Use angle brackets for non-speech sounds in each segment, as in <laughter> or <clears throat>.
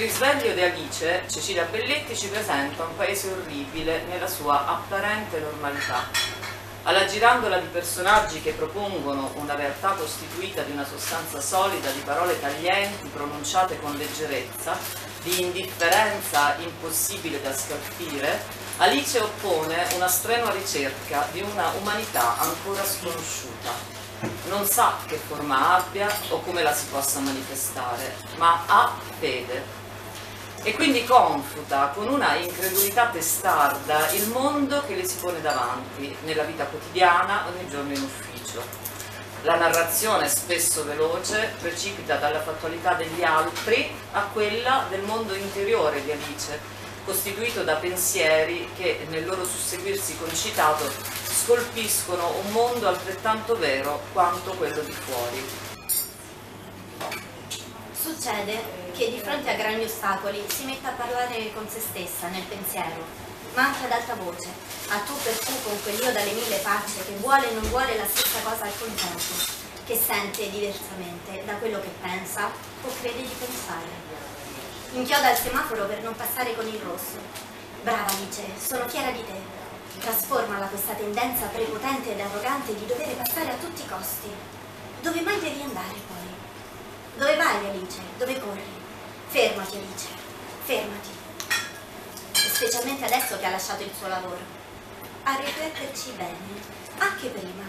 risveglio di Alice, Cecilia Belletti ci presenta un paese orribile nella sua apparente normalità. Alla girandola di personaggi che propongono una realtà costituita di una sostanza solida di parole taglienti pronunciate con leggerezza, di indifferenza impossibile da scalfire, Alice oppone una strenua ricerca di una umanità ancora sconosciuta non sa che forma abbia o come la si possa manifestare, ma ha fede. E quindi confuta con una incredulità testarda il mondo che le si pone davanti, nella vita quotidiana, ogni giorno in ufficio. La narrazione, spesso veloce, precipita dalla fattualità degli altri a quella del mondo interiore di Alice, costituito da pensieri che nel loro susseguirsi concitato scolpiscono un mondo altrettanto vero quanto quello di fuori. Succede che di fronte a grandi ostacoli si metta a parlare con se stessa nel pensiero, ma anche ad alta voce, a tu per tu con quell'io dalle mille facce che vuole e non vuole la stessa cosa al contempo, che sente diversamente da quello che pensa o crede di pensare. Inchioda al semaforo per non passare con il rosso. Brava Alice, sono fiera di te. Trasformala questa tendenza prepotente ed arrogante di dover passare a tutti i costi. Dove mai devi andare poi? Dove vai Alice? Dove corri? Fermati Alice, fermati. Specialmente adesso che ha lasciato il suo lavoro. A rifletterci bene, anche prima.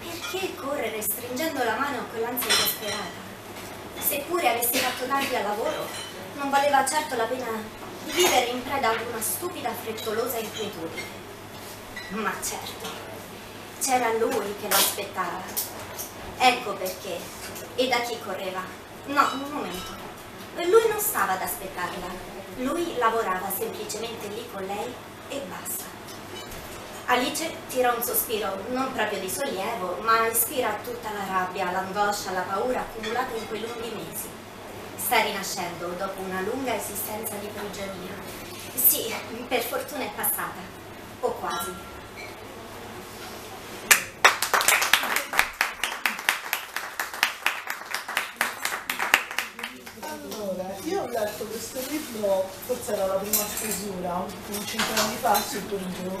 Perché correre stringendo la mano a quell'ansia disperata? Seppure avessi fatto tardi al lavoro, non valeva certo la pena di vivere in preda ad una stupida frettolosa inquietudine. Ma certo, c'era lui che l'aspettava. Ecco perché. E da chi correva? No, un momento. Lui non stava ad aspettarla. Lui lavorava semplicemente lì con lei e basta. Alice tira un sospiro, non proprio di sollievo, ma ispira tutta la rabbia, l'angoscia, la paura accumulata in quei lunghi mesi sta rinascendo dopo una lunga esistenza di prigionia. Sì, per fortuna è passata, o quasi. Allora, io ho letto questo libro, forse era la prima stesura, un 5 anni fa su giorno,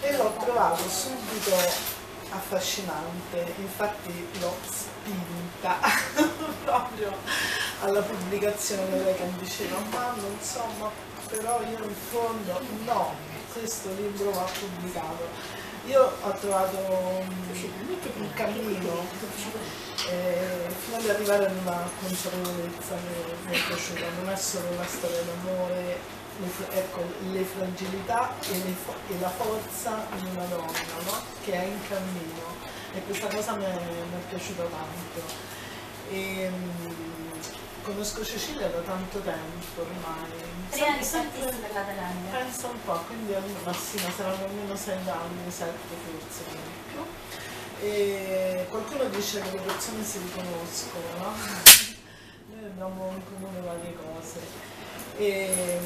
e l'ho trovato subito affascinante, infatti l'ho spinta <laughs> proprio alla pubblicazione lei che diceva ma non so ma però io in fondo no questo libro va pubblicato io ho trovato un cammino eh, fino ad arrivare ad una consapevolezza che mi è piaciuta non è solo una storia d'amore le, ecco, le fragilità e, le, e, la forza di una donna no? che è in cammino. E questa cosa mi è, mi è piaciuta tanto. E, um, conosco Cecilia da tanto tempo ormai. Tre anni sempre. Penso un po', quindi ma saranno almeno sei anni, sette forse, non di più. E qualcuno dice che le persone si riconoscono, no? <laughs> Noi abbiamo in comune varie cose. E,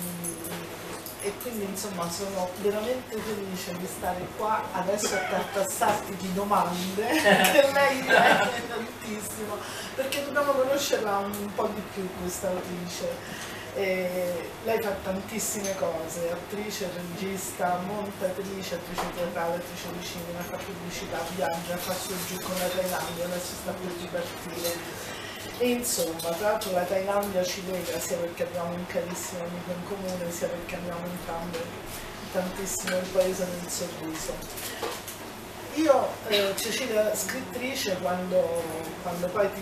e quindi insomma sono veramente felice di stare qua. Adesso a tartassarti di domande <laughs> per lei è tantissimo perché dobbiamo conoscerla un po' di più questa autrice. E lei fa tantissime cose, attrice, regista, montatrice, attrice teatrale, attrice di cinema, fa pubblicità, viaggia, fa su giù con la Thailandia, adesso sta per ripartire e insomma, tra l'altro la Thailandia ci lega sia perché abbiamo un carissimo amico in comune, sia perché abbiamo entrambe tantissimo il paese nel sorriso. Io, eh, Cecilia, scrittrice, quando, quando poi ti,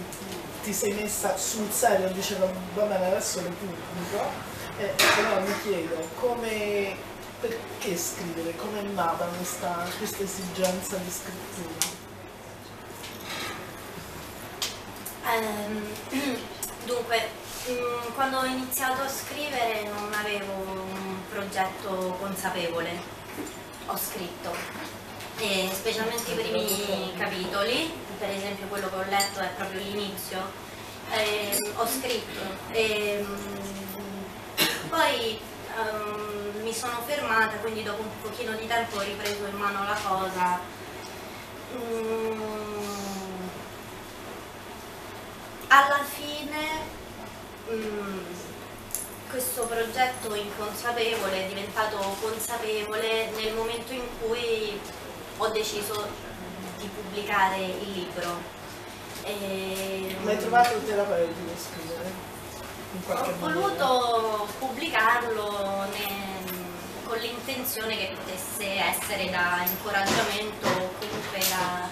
ti, sei messa sul serio e dicevo va bene adesso lo pubblico, eh, però mi chiedo come, perché scrivere, come è nata questa, questa esigenza di scrittura? Um, <clears throat> dunque, um, quando ho iniziato a scrivere non avevo un progetto consapevole, ho scritto, e specialmente i primi capitoli, per esempio quello che ho letto è proprio l'inizio, eh, ho scritto. E um, poi mi sono fermata, quindi dopo un pochino di tempo ho ripreso in mano la cosa. Alla fine mm, questo progetto inconsapevole è diventato consapevole nel momento in cui ho deciso di pubblicare il libro. E, Ma hai trovato terapeutico scrivere? In qualche ho voluto pubblicarlo ne- con l'intenzione che potesse essere da incoraggiamento o comunque da,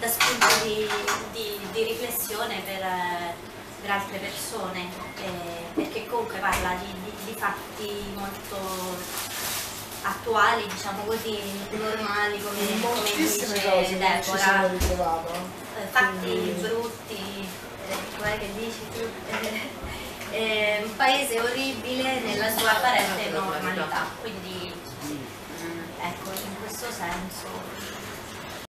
da spunto di, di- di riflessione per, eh, per altre persone, eh, perché comunque parla di, di- di fatti molto attuali, diciamo così, normali come, come dice cose Deborah eh, fatti Quindi- brutti, eh, com'è che dici tu? Eh, eh, un paese orribile nella sua apparente normalità, quindi ecco, in questo senso